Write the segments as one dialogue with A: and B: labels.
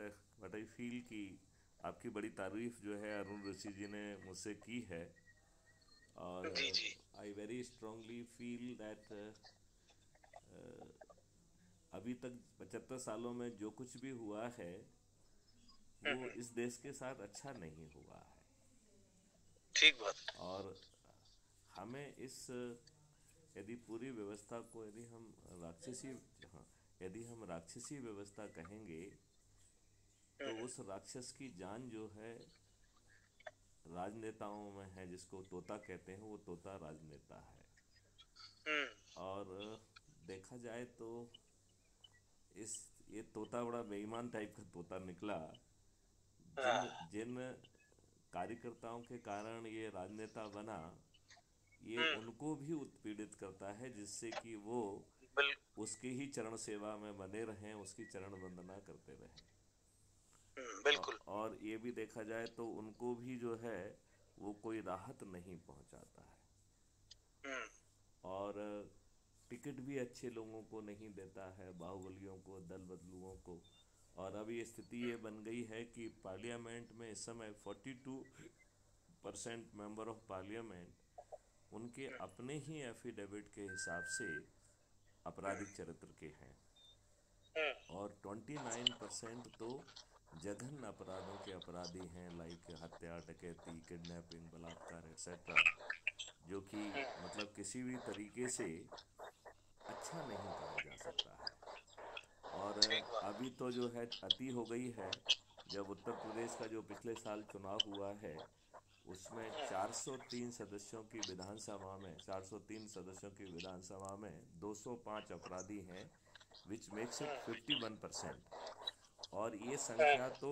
A: What I feel कि आपकी बड़ी तारीफ़ जो है अरुण ऋषि जी ने मुझसे की है। और I very strongly feel that अभी तक पचहत्तर सालों में जो कुछ भी हुआ है वो इस देश के साथ अच्छा नहीं हुआ है।
B: ठीक बात
A: और हमें इस यदि पूरी व्यवस्था को यदि हम राक्षसी हाँ यदि हम राक्षसी व्यवस्था कहेंगे तो उस राक्षस की जान जो है राजनेताओं में है जिसको तोता कहते हैं वो तोता राजनेता है।
B: हम्म।
A: और देखा जाए तो इस ये तोता बड़ा बेईमान टाइप का तोता निकला। जिन जिन कार्यकर्ताओं के कारण ये राजनेता बना ये उनको भी उत्पीड़ित करता है जिससे कि वो उसकी ही चरण सेवा में बने रहें उसकी चरण वंदना करते रहें।
B: हम्म, बिल्कुल।
A: और ये भी देखा जाए तो उनको भी जो है वो कोई राहत नहीं पहुंचाता है।
B: हम्म।
A: और टिकट भी अच्छे लोगों को नहीं देता है बाहुबलियों को दल बदलुओं को। और अब ये स्थिति ये बन गई है कि पार्लियामेंट में इस समय 42 परसेंट मेंबर ऑफ़ पार्लियामेंट उनके अपने ही एफिडेविट के हिसाब से आपराधिक चरित्र के हैं।
B: हम्म।
A: और 29 परसेंट तो जघन्य अपराधों के अपराधी हैं लाइक हत्या, डकैती किडनैपिंग बलात्कार एक्सेट्रा जो कि मतलब किसी भी तरीके से अच्छा नहीं कहा जा सकता है। और अभी तो जो है, अति हो गई है, जब उत्तर प्रदेश का जो पिछले साल चुनाव हुआ है, उसमें 403 सदस्यों की विधानसभा में 403 सदस्यों की विधानसभा में 205 अपराधी हैं विच मेक्स इट 51 परसेंट और ये संख्या तो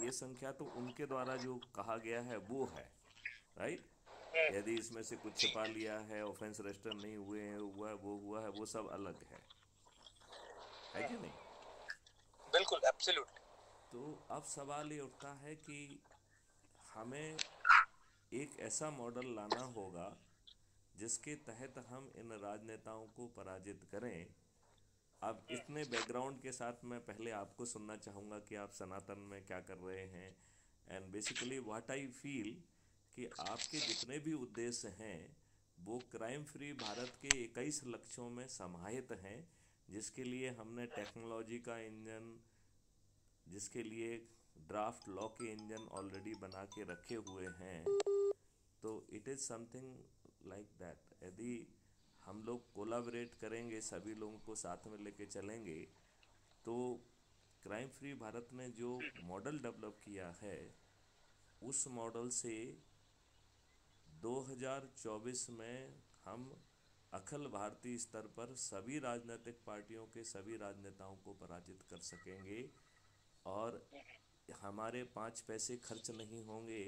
A: ये संख्या तो उनके द्वारा जो कहा गया है वो है राइट यदि इसमें से कुछ छिपा लिया है ऑफेंस रजिस्टर नहीं हुए हैं हुआ है वो हुआ है वो सब अलग है। है कि नहीं?
B: बिल्कुल एब्सोल्यूट
A: तो अब सवाल ये उठता है कि हमें एक ऐसा मॉडल लाना होगा जिसके तहत हम इन राजनेताओं को पराजित करें अब इतने बैकग्राउंड के साथ मैं पहले आपको सुनना चाहूँगा कि आप सनातन में क्या कर रहे हैं। And basically what I feel कि आपके जितने भी उद्देश्य हैं, वो क्राइम फ्री भारत के इक्कीस लक्ष्यों में समाहित हैं, जिसके लिए हमने टेक्नोलॉजी का इंजन जिसके लिए ड्राफ्ट लॉ के इंजन ऑलरेडी बना के रखे हुए हैं। तो it is something like that यदि हम लोग कोलाबरेट करेंगे, सभी लोगों को साथ में लेके चलेंगे तो क्राइम फ्री भारत ने जो मॉडल डेवलप किया है, उस मॉडल से 2024 में हम अखिल भारतीय स्तर पर सभी राजनीतिक पार्टियों के सभी राजनेताओं को पराजित कर सकेंगे और हमारे पाँच पैसे खर्च नहीं होंगे।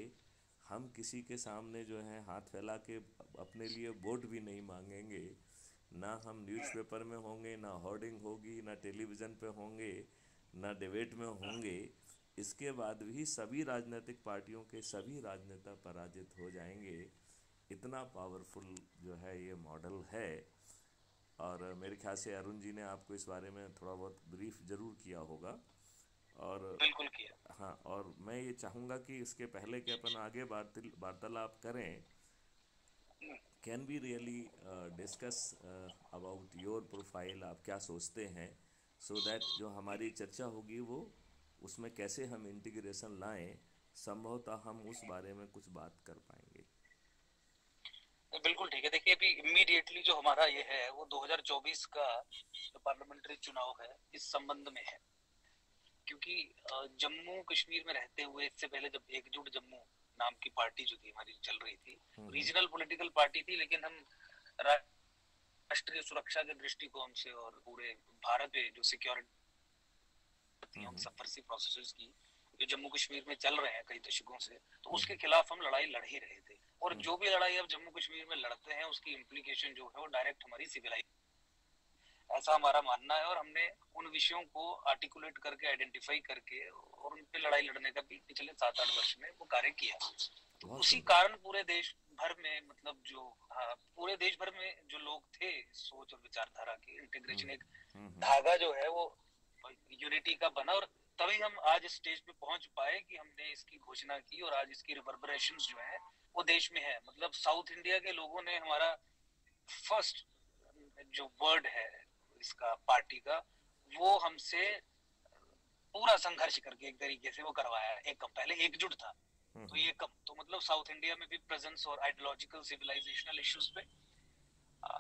A: हम किसी के सामने जो है हाथ फैला के अपने लिए वोट भी नहीं मांगेंगे, ना हम न्यूज़पेपर में होंगे, ना होर्डिंग होगी, ना टेलीविज़न पे होंगे, ना डिबेट में होंगे, इसके बाद भी सभी राजनीतिक पार्टियों के सभी राजनेता पराजित हो जाएँगे। इतना पावरफुल जो है ये मॉडल है। और मेरे ख्याल से अरुण जी ने आपको इस बारे में थोड़ा बहुत ब्रीफ ज़रूर किया होगा। और
B: बिल्कुल किया।
A: हाँ और मैं ये चाहूँगा कि इसके पहले कि अपन आगे वार्तालाप करें can be really discuss about your profile आप क्या सोचते हैं? सो so दैट जो हमारी चर्चा होगी वो उसमें कैसे हम इंटीग्रेशन लाएँ संभवतः हम उस बारे में कुछ बात कर पाएँगे।
B: बिल्कुल ठीक है। देखिए अभी इमीडिएटली जो हमारा ये है वो 2024 का जो पार्लियामेंट्री चुनाव है इस संबंध में है। क्योंकि जम्मू कश्मीर में रहते हुए इससे पहले जब एकजुट जम्मू नाम की पार्टी जो थी हमारी चल रही थी रीजनल पॉलिटिकल पार्टी थी लेकिन हम राष्ट्रीय सुरक्षा के दृष्टिकोण से और पूरे भारत में जो सिक्योरिटी हम सबवर्सिव प्रोसेसेस की जो जम्मू कश्मीर में चल रहे हैं कई दशकों से तो उसके खिलाफ हम लड़ाई लड़ ही रहे थे। और जो भी लड़ाई अब जम्मू कश्मीर में लड़ते हैं उसकी इम्प्लीकेशन जो है वो डायरेक्ट हमारी सिविलाइज ऐसा हमारा मानना है और हमने उन विषयों को आर्टिकुलेट करके आइडेंटिफाई करके और उन पे लड़ाई लड़ने का भी पिछले सात आठ वर्ष में वो कार्य किया। तो उसी कारण पूरे देश भर में मतलब जो हाँ, पूरे देश भर में जो लोग थे सोच और विचारधारा के इंटीग्रेशन एक
A: हम्म, हम्म,
B: धागा जो है वो यूनिटी का बना और तभी हम आज स्टेज पे पहुँच पाए कि हमने इसकी घोषणा की और आज इसकी रिवर्बरेशन जो है वो देश में है। मतलब साउथ इंडिया के लोगों ने हमारा फ़र्स्ट जो वर्ड है इसका पार्टी का वो हमसे पूरा संघर्ष करके एक तरीके से वो करवाया एक कम पहले एकजुट था। हम्म, तो ये हम्म। कम तो मतलब साउथ इंडिया में भी प्रेजेंस और आइडियोलॉजिकल सिविलाइजेशनल इश्यूज़ पे
C: आ,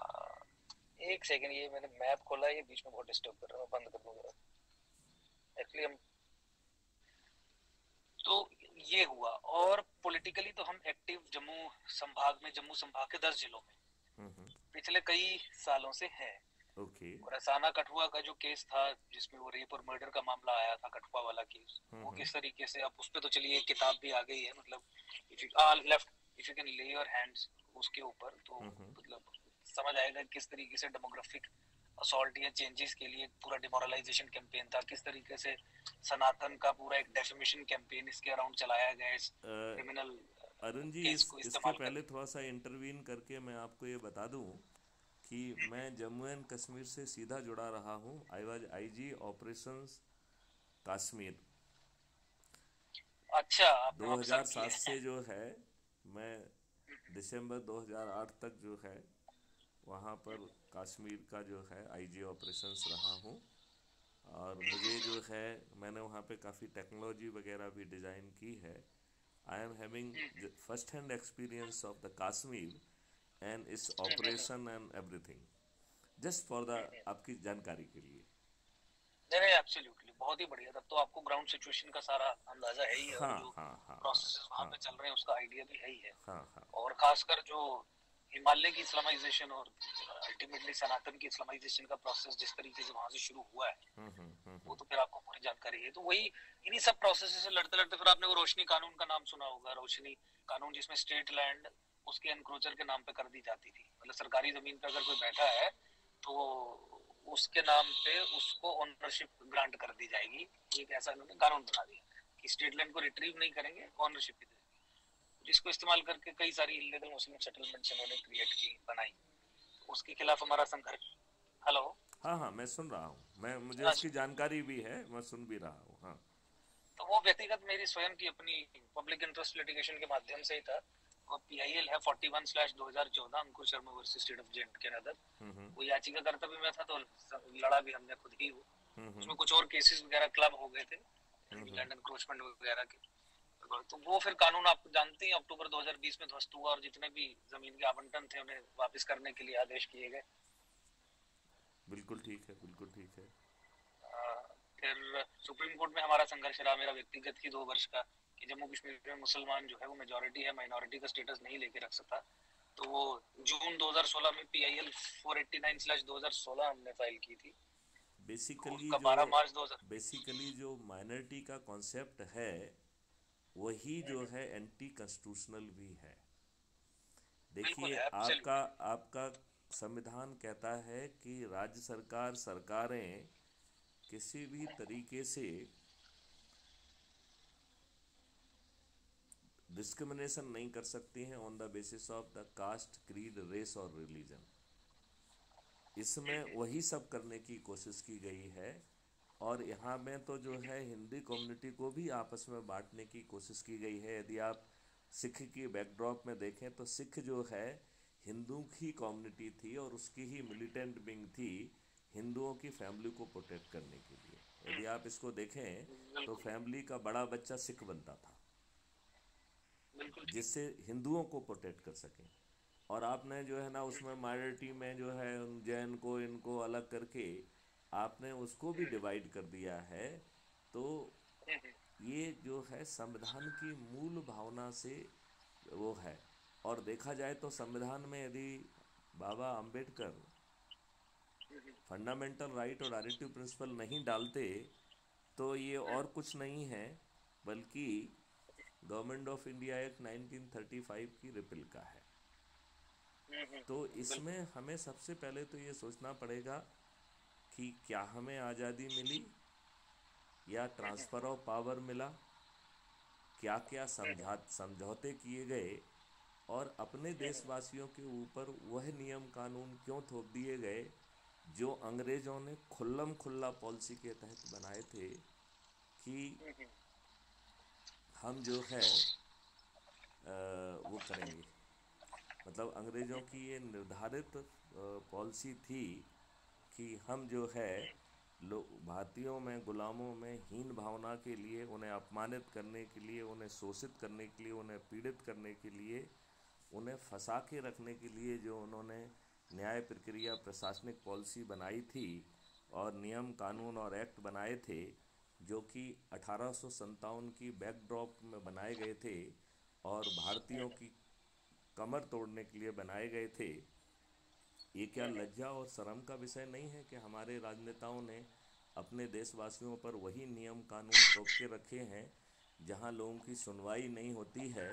C: एक सेकंड ये मैंने मैप खोला ये बीच में बहुत डिस्टर्ब कर रहा है बंद कर दूँगा एक्चुअली हम
B: तो ये हुआ और पॉलिटिकली तो हम एक्टिव जम्मू संभाग में जम्मू संभाग के दस जिलों में हम्म, पिछले कई सालों से है।
A: Okay okay.
B: और असाना कठुआ का जो केस था जिसमें वो रेप और मर्डर का मामला आया था कठुआ वाला केस वो किस तरीके से अब उस पर तो चलिए किताब भी आ गई है मतलब if you left if you can lay your hands उसके ऊपर तो मतलब समझ आएगा किस तरीके से डेमोग्राफिक असॉल्ट या चेंजेस के लिए पूरा डिमोरलाइजेशन कैंपेन था किस तरीके से सनातन का पूरा एक डेफिमेशन कैंपेन इसके अराउंड चलाया गया इस क्रिमिनल
A: अरुण जी इस, इसके पहले थोड़ा सा इंटरवीन करके मैं आपको ये बता दूँ। कि मैं जम्मू एंड कश्मीर से सीधा जुड़ा रहा हूँ। I was I G operation Kashmir.
B: अच्छा
A: 2007 से जो है मैं दिसंबर 2008 तक जो है वहाँ पर कश्मीर का जो है आईजी ऑपरेशंस रहा हूँ। और मुझे जो है मैंने वहाँ पे काफ़ी टेक्नोलॉजी वगैरह भी डिज़ाइन की है। I am having first hand experience of the Kashmir. And इस operation and everything just for the आपकी जानकारी के लिए।
B: नहीं नहीं एब्सोल्युटली बहुत ही बढ़िया। तब तो आपको ग्राउंड सिचुएशन का सारा अंदाज़ा है ही है
A: हाँ, जो हाँ, हाँ,
B: प्रोसेस वहाँ हाँ, पे चल रहे हैं उसका आइडिया भी है ही है।
A: हाँ, हाँ,
B: और खासकर जो हिमालय की इस्लामाइजेशन और अल्टीमेटली सनातन की इस्लामाइजेशन का प्रोसेस जिस तरीके से वहाँ से शुरू हुआ है
A: हम्म, हम्म, हम्म,
B: वो तो फिर आपको पूरी जानकारी है। तो वही इन्हीं सब प्रोसेस से लड़ते लड़ते फिर आपने वो रोशनी कानून का नाम सुना होगा। रोशनी कानून जिसमें स्टेट लैंड उसके एनक्रोचर के नाम पे कर दी जाती थी। मतलब सरकारी ज़मीन पे अगर कोई बैठा है तो उसके नाम पे उसको ओनरशिप ग्रांट कर दी जाएगी। एक ऐसा इन्होंने कानून बना दिया कि स्टेट लैंड को रिट्रीव नहीं करेंगे ओनरशिप भी देंगे। जिसको इस्तेमाल करके कई सारी इलीगल मुस्लिम सेटलमेंट्स इन्होंने क्रिएट की बनाई। उसके खिलाफ हमारा संघर्ष हेलो
A: हाँ हाँ मैं सुन रहा हूँ। मैं मुझे हाँ, इसकी जानकारी भी है मैं सुन भी रहा हूँ हाँ।
B: तो वो व्यक्तिगत मेरी स्वयं की अपनी पब्लिक इंटरेस्ट लिटिगेशन के माध्यम से ही था। पीआईएल है 41 slash 2014 Ankur Sharma versus state of J K अंदर वो याचिका करता भी मैं था तो लड़ा भी हमने खुद ही वो। उसमें कुछ और केसेस वगैरह क्लब हो गए थे लैंड एनक्रोचमेंट वगैरह के। तो वो फिर कानून आप जानते हैं अक्टूबर 2020 में ध्वस्त हुआ और जितने भी ज़मीन के आवंटन थे उन्हें वापस करने के लिए आदेश किए गए।
A: बिल्कुल ठीक है बिल्कुल ठीक है।
B: फिर सुप्रीम कोर्ट में हमारा संघर्ष रहा मेरा व्यक्तिगत ही दो वर्ष का कि। जम्मू कश्मीर में मुसलमान जो है वो मेजोरिटी है माइनॉरिटी का स्टेटस नहीं लेके रख सकता। तो वो जून 2016 में पी पीआईएल 489/2016 हमने फ़ाइल की थी।
A: बेसिकली
B: जो 12 मार्च 2000
A: बेसिकली जो माइनॉरिटी का कॉन्सेप्ट है वही जो है एंटी कॉन्स्टिट्यूशनल भी है। देखिए आपका आपका संविधान कहता है कि राज्य सरकार सरकारें किसी भी तरीके से डिस्क्रिमिनेशन नहीं कर सकती हैं on the basis of the caste creed race और रिलीजन इसमें वही सब करने की कोशिश की गई है और यहाँ में तो जो है हिंदी कम्युनिटी को भी आपस में बांटने की कोशिश की गई है। यदि आप सिख की बैकड्रॉप में देखें तो सिख जो है हिंदू की कम्युनिटी थी और उसकी ही मिलिटेंट विंग थी हिंदुओं की फैमिली को प्रोटेक्ट करने के लिए। यदि आप इसको देखें तो फैमिली का बड़ा बच्चा सिख बनता था। जिससे हिंदुओं को प्रोटेक्ट कर सकें। और आपने जो है ना, उसमें माइनॉरिटी में जो है जैन को, इनको अलग करके आपने उसको भी डिवाइड कर दिया है तो ये जो है संविधान की मूल भावना से वो है। और देखा जाए तो संविधान में यदि बाबा अंबेडकर फंडामेंटल राइट और आरिटिव प्रिंसिपल नहीं डालते तो ये और कुछ नहीं है, बल्कि गवर्नमेंट ऑफ़ इंडिया एक्ट 1935 की रिपिल का है। तो इसमें हमें सबसे पहले तो ये सोचना पड़ेगा कि क्या हमें आज़ादी मिली या ट्रांसफ़र ऑफ़ पावर मिला क्या क्या समझा समझौते किए गए और अपने देशवासियों के ऊपर वह नियम कानून क्यों थोप दिए गए जो अंग्रेज़ों ने खुल्लम खुल्ला पॉलिसी के तहत बनाए थे कि हम जो है आ, वो करेंगे। मतलब अंग्रेज़ों की ये निर्धारित पॉलिसी थी कि हम जो है लोग भारतीयों में गुलामों में हीन भावना के लिए उन्हें अपमानित करने के लिए उन्हें शोषित करने के लिए उन्हें पीड़ित करने के लिए उन्हें फंसा के रखने के लिए जो उन्होंने न्याय प्रक्रिया प्रशासनिक पॉलिसी बनाई थी और नियम कानून और एक्ट बनाए थे जो कि अठारह सौ सत्तावन की बैकड्रॉप में बनाए गए थे और भारतीयों की कमर तोड़ने के लिए बनाए गए थे। ये क्या लज्जा और शर्म का विषय नहीं है कि हमारे राजनेताओं ने अपने देशवासियों पर वही नियम कानून थोप के रखे हैं, जहाँ लोगों की सुनवाई नहीं होती है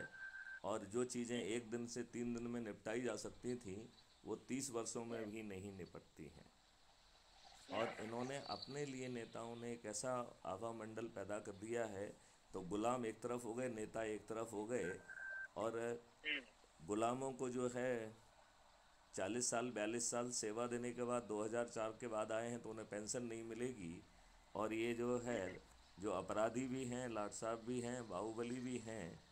A: और जो चीज़ें एक दिन से तीन दिन में निपटाई जा सकती थी, वो तीस वर्षों में भी नहीं निपटती हैं। और इन्होंने अपने लिए नेताओं ने एक ऐसा आभा मंडल पैदा कर दिया है तो गुलाम एक तरफ़ हो गए, नेता एक तरफ़ हो गए, और गुलामों को जो है चालीस साल, बयालीस साल सेवा देने के बाद 2004 के बाद आए हैं तो उन्हें पेंशन नहीं मिलेगी। और ये जो है, जो अपराधी भी हैं, लाट साहब भी हैं, बाहुबली भी हैं,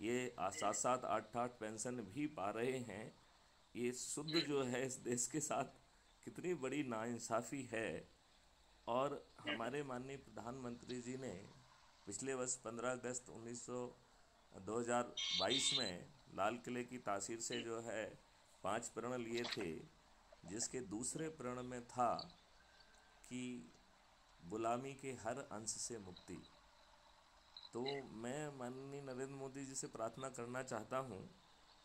A: ये सात सात आठ आठ पेंशन भी पा रहे हैं। ये शुद्ध जो है इस देश के साथ कितनी बड़ी नाइंसाफ़ी है। और हमारे माननीय प्रधानमंत्री जी ने पिछले वर्ष 15 अगस्त 1900 2022 में लाल किले की तासीर से जो है पाँच प्रण लिए थे, जिसके दूसरे प्रण में था कि गुलामी के हर अंश से मुक्ति। तो मैं माननीय नरेंद्र मोदी जी से प्रार्थना करना चाहता हूँ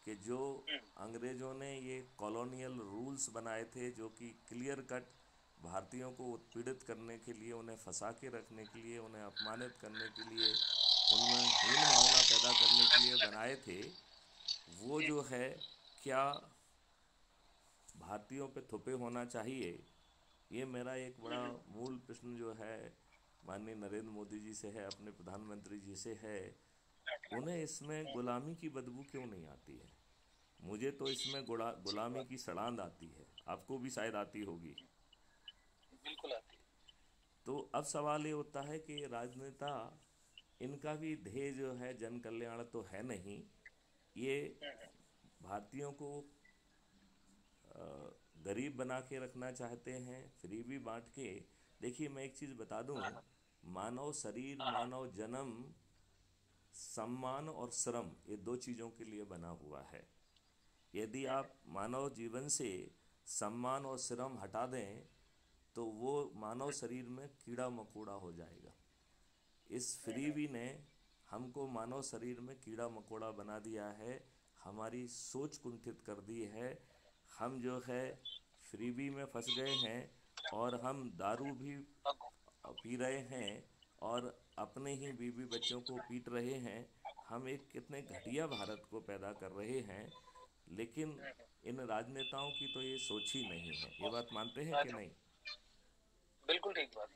A: कि जो अंग्रेज़ों ने ये कॉलोनियल रूल्स बनाए थे, जो कि क्लियर कट भारतीयों को उत्पीड़ित करने के लिए, उन्हें फंसा के रखने के लिए, उन्हें अपमानित करने के लिए, उनमें हीन भावना पैदा करने के लिए बनाए थे, वो जो है, क्या भारतीयों पे थुपे होना चाहिए? ये मेरा एक बड़ा मूल प्रश्न जो है, माननीय नरेंद्र मोदी जी से है, अपने प्रधानमंत्री जी से है। उन्हें इसमें गुलामी की बदबू क्यों नहीं आती है? मुझे तो इसमें गुला गुलामी की सड़ांद आती है। आपको भी शायद आती होगी।
B: बिल्कुल आती है।
A: तो अब सवाल ये होता है कि राजनेता इनका भी ध्येय जो है जन कल्याण तो है नहीं। ये भारतीयों को गरीब बना के रखना चाहते हैं फ्री भी बांट के। देखिए मैं एक चीज़ बता दूँ। मानव शरीर मानव जन्म सम्मान और श्रम ये दो चीज़ों के लिए बना हुआ है। यदि आप मानव जीवन से सम्मान और श्रम हटा दें तो वो मानव शरीर में कीड़ा मकोड़ा हो जाएगा। इस फ्रीबी ने हमको मानव शरीर में कीड़ा मकोड़ा बना दिया है, हमारी सोच कुंठित कर दी है। हम जो है फ्रीबी में फंस गए हैं और हम दारू भी पी रहे हैं और अपने ही बीवी बच्चों को पीट रहे हैं। हम एक कितने घटिया भारत को पैदा कर रहे हैं लेकिन इन राजनेताओं की तो ये सोच ही नहीं है। ये बात मानते हैं कि नहीं?
B: बिल्कुल ठीक बात।